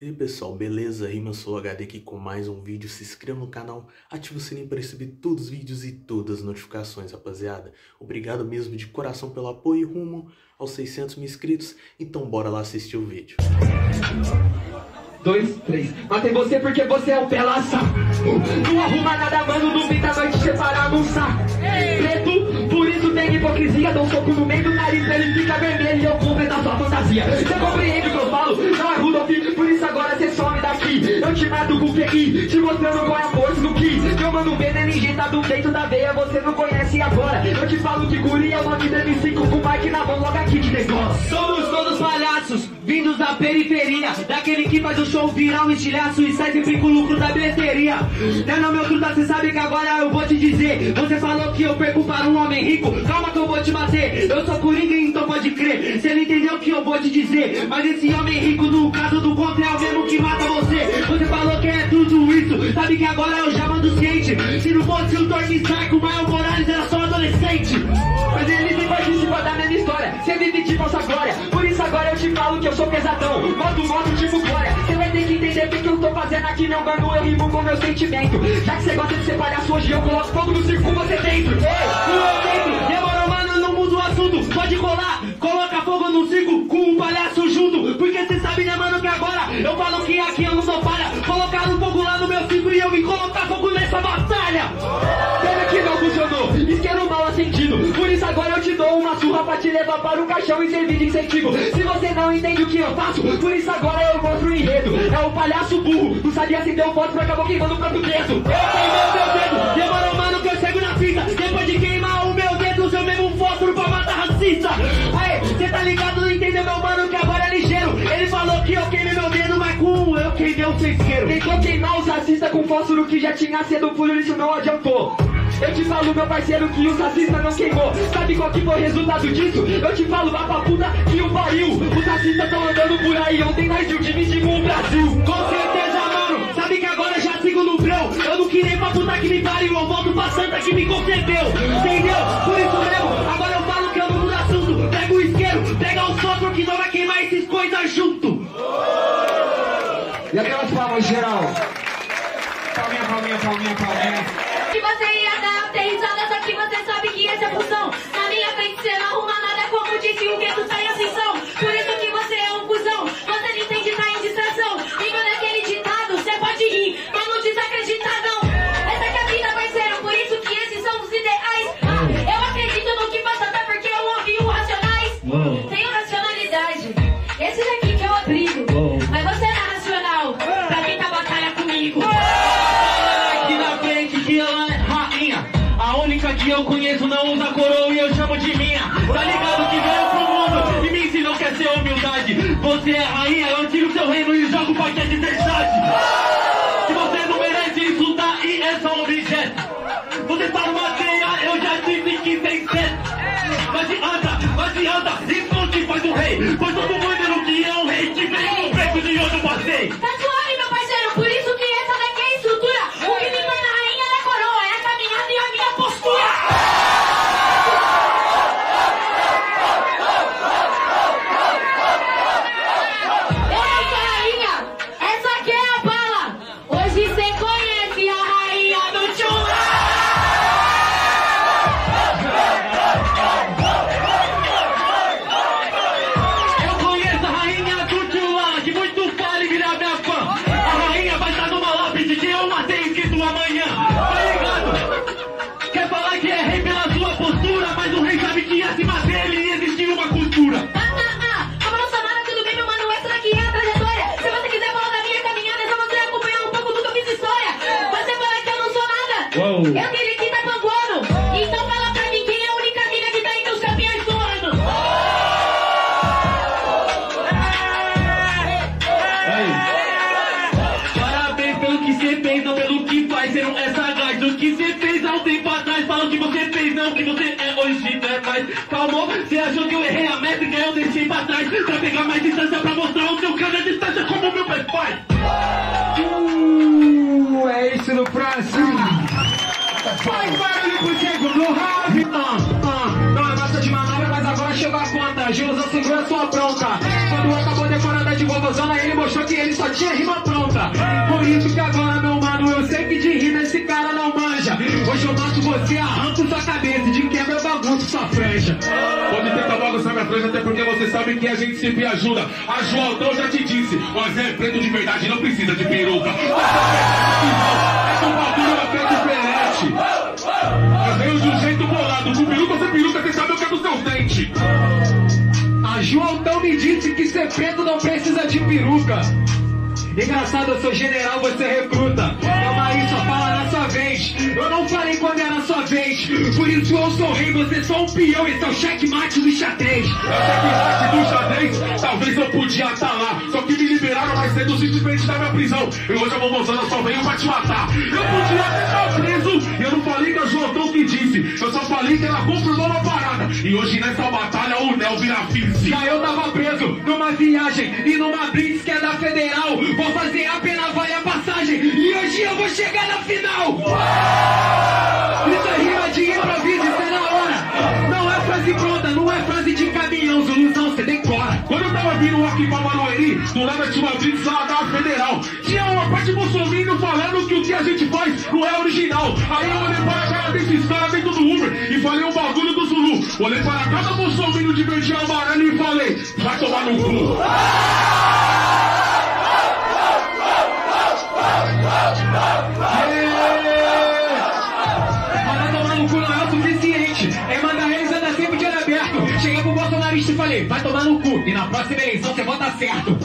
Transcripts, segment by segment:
E aí pessoal, beleza? Rima sou o HD aqui com mais um vídeo. Se inscreva no canal, ative o sininho para receber todos os vídeos e todas as notificações, rapaziada. Obrigado mesmo de coração pelo apoio rumo aos 600 mil inscritos. Então bora lá assistir o vídeo. dois, três. Matei você porque você é um pelaça. Não arruma nada, mano. Duvido a noite separar num saco. Preto, por isso tem hipocrisia. Dou um soco no meio do nariz, ele fica vermelho e eu completo a sua fantasia. Você compreende o que eu falo? Não é Eu com QI, te mostrando qual é a força do que. Meu mano veneno injetado dentro da veia, você não conhece agora. Eu te falo que guri é o nome do M5 com o Mike na mão, logo aqui de negócio. Somos todos palhaços, vindos da periferia. Daquele que faz o show virar um estilhaço E sai sempre com o lucro da bilheteria. Não, não, meu truta, cê sabe que agora eu vou te dizer. Você falou que eu perco para um homem rico. Calma que eu vou te bater. Eu sou coringa, então pode crer. Cê não entendeu o que eu vou te dizer. Mas esse homem rico, no caso do contra É o Sabe que agora eu já mando ciente Se não fosse o Tony Stark, o Maio Morales era só adolescente Mas ele nem participa da mesma história. Você vive de falsa glória. Por isso agora eu te falo que eu sou pesadão. Modo, modo, tipo glória. Você vai ter que entender o que, eu tô fazendo aqui, meu mano. Eu rimo com meu sentimento. Já que você gosta de ser palhaço hoje, eu coloco fogo no circo você dentro. Dentro, batalha. Pena que não funcionou. Isqueiro mal sentido. Por isso agora eu te dou uma surra pra te levar para o caixão e servir de incentivo. Se você não entende o que eu faço, por isso agora eu mostro o enredo. É o palhaço burro. Não sabia se deu foto, mas acabou queimando o próprio dedo. Eu queimei o meu dedo, demorou, mano, que eu chego na fita. Depois de queimar o meu dedo, o mesmo fósforo pra matar racista. Aê, cê tá ligado, não entendeu, meu mano, que agora com eu queimei o isqueiro. Tentou queimar os racistas com fósforo que já tinha cedo, por isso não adiantou. Eu te falo, meu parceiro, que os racistas não queimou. Sabe qual que foi o resultado disso? Eu te falo, vá pra puta que o pariu. Os racistas tão andando por aí, ontem nós dividimos o Brasil. Com certeza, mano, sabe que agora já sigo no breu. Eu não queria pra puta que me pariu, eu volto pra santa que me concedeu. Entendeu? Por isso geral. Palminha, palminha, palminha, palminha. que você ia dar aterrissada, só que você sabe que essa é jogo paquete de verdade. Se você não merece isso, daí é só um objeto. Você tá numa teia, eu já disse que tem sete. Não adianta, não adianta, isso não te faz um rei. Eu tenho que tá panguando. Então fala pra mim quem é a única mina que tá indo os campeões do ano. Parabéns pelo que você fez, não pelo que faz. Você não é sagaz. O que você fez há um tempo atrás. Fala o que você fez, não o que você é hoje, não é mais. Calmou, você achou que eu errei a métrica, eu deixei pra trás. Pra pegar mais distância, pra mostrar o seu bronca. Quando acabou decorada de Rosana, ele mostrou que ele só tinha rima pronta. Por isso que agora, meu mano, eu sei que de rima esse cara não manja. Hoje eu mato você, arranco sua cabeça, de quebra eu bagunço sua franja. Pode tentar bagunçar minha franja, até porque você sabe que a gente sempre ajuda. A Joaldão já te disse, Zé é preto de verdade, não precisa de peruca. É do bagulho até diferente. Eu venho de um jeito bolado, com peruca sem peruca, você sabe o que é dos seus dentes. A Joaldão me disse que ser preto não precisa de peruca. Engraçado, eu sou general, você recruta. Calma aí, só fala na sua vez. Eu não falei quando era sua vez. Por isso eu sou rei, você só um peão. Esse é o checkmate do xadrez. Checkmate do xadrez, talvez eu podia estar lá. Só que me liberaram mais cedo simplesmente da minha prisão. E hoje a Momozana só veio pra te matar. Eu podia estar preso. E eu não falei que a Joatão que disse. Eu só falei que ela confirmou uma. E hoje nessa batalha o Nel vira vice. Já eu tava preso numa viagem e numa blitz que é da federal. Vou fazer a pena, vale a passagem. E hoje eu vou chegar na final. Isso é rima de improviso, isso é na hora. Não é frase pronta, não é frase de caminhão, Zuluzão, você decora. Quando eu tava vindo aqui pra Marueri, do lado tinha uma blitz lá da Federal. Tinha uma parte bolsominion falando que o que a gente faz não é original. Aí eu olhei para a cara desses caras dentro do Uber Olhei para cada bolsominion de verde amarelo e falei, vai tomar no cu. Falei, vai tomar no cu. E na próxima eleição você vota certo.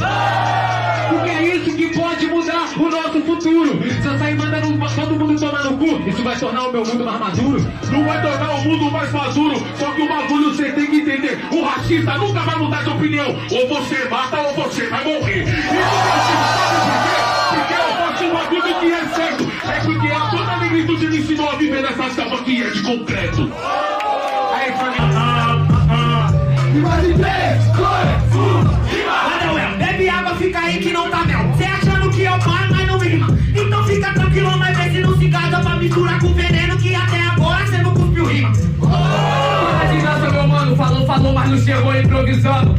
Porque é isso que pode mudar o nosso futuro. Se eu sair mandando todo mundo tomar no cu, isso vai tornar o meu mundo mais maduro. Não vai tornar o mundo mais maduro, só que o bagulho você tem que entender. O racista nunca vai mudar de opinião. Ou você mata ou você vai morrer. E o racista sabe por quê? Porque eu faço um bagulho que é certo. É porque a toda negritude me ensinou a viver nessa selva que é de concreto. Aí, família. Manoel, bebe água, fica aí que não tá mel. Cê achando que eu paro, mas não rima. Então fica tranquilo, mas vê se não se casa pra misturar com veneno que até agora cê não cuspiu rima. De graça, meu mano. Falou, falou, mas não chegou improvisando.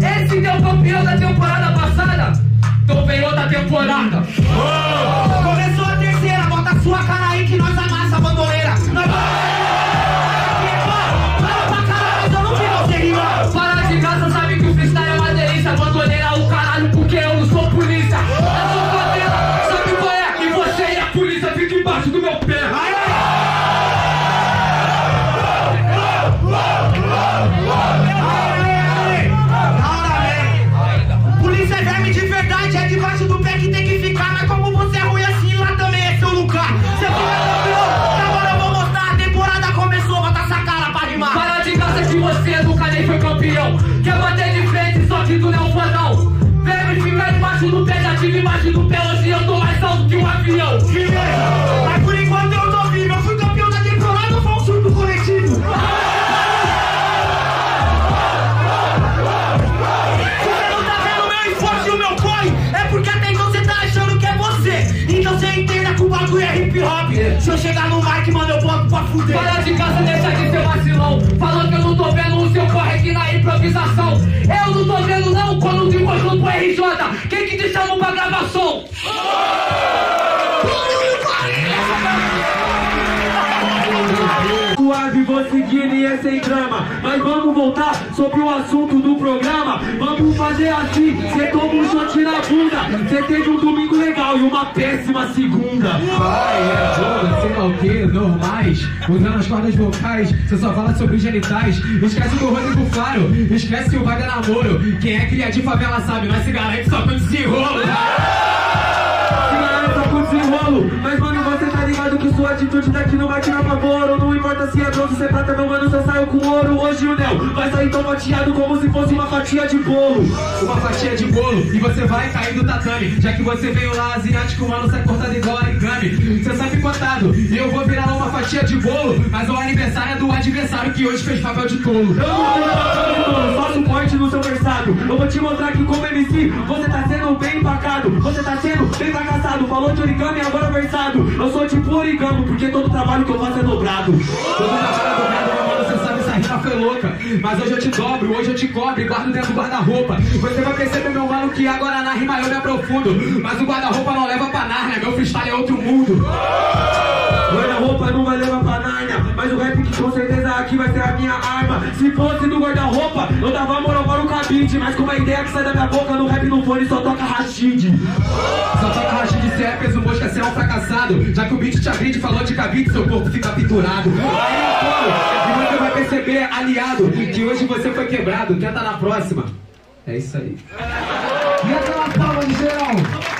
Esse deu campeão da temporada passada. Então vem outra temporada. Começou Se eu chegar no mic, mano, eu boto pra fuder. Para de casa, deixa de ser vacilão. Falou que eu não tô vendo o seu corre aqui na improvisação. Sem drama. Mas vamos voltar sobre o assunto do programa. Vamos fazer assim: cê toma um shot na bunda. Cê teve um domingo legal e uma péssima segunda. Vai, é sei lá o que, normais Usando as cordas vocais, você só fala sobre genitais Esquece do Rodrigo Claro, esquece o Vaga Namoro Quem é cria de favela sabe, mas se garante só com desenrolo Se garante só com desenrolo. Mas mano, você que sua atitude daqui não vai tirar favor. Não importa se é bronze, se é prata, meu mano, só saiu com ouro. Hoje o Nel vai sair tão fatiado como se fosse uma fatia de bolo. Uma fatia de bolo e você vai cair do tatame Já que você veio lá asiático, mano, sai cortado igual origami Você sabe contado, e eu vou virar uma fatia de bolo Mas o aniversário é do adversário que hoje fez papel de tolo um corte no seu Eu vou te mostrar que como MC, você tá sendo bem empacado. Você tá sendo bem fracassado. Falou de origami, agora versado. Eu sou tipo origami, porque todo trabalho que eu faço é dobrado. Todo trabalho dobrado, meu mano, você sabe rima foi louca. Mas hoje eu te dobro, hoje eu te cobro e guardo dentro do guarda-roupa. Você vai perceber, meu mano, que agora na rima eu me aprofundo. Mas o guarda-roupa não leva pra Nárnia, meu freestyle é outro mundo. Guarda-roupa não vai levar pra Nárnia Mas o rap que com certeza aqui vai ser a minha arma Se fosse do guarda-roupa, eu dava moral para o cabide Mas com a ideia que sai da minha boca no rap no fone só toca Rashid Só toca Rashid, cê é peso mosca, cê é um fracassado. Já que o beat te agride, falou de cabide, seu corpo fica pinturado. Aí, pô, e você vai perceber, aliado, que hoje você foi quebrado. Tenta na próxima. É isso aí. E aquela palma de geral.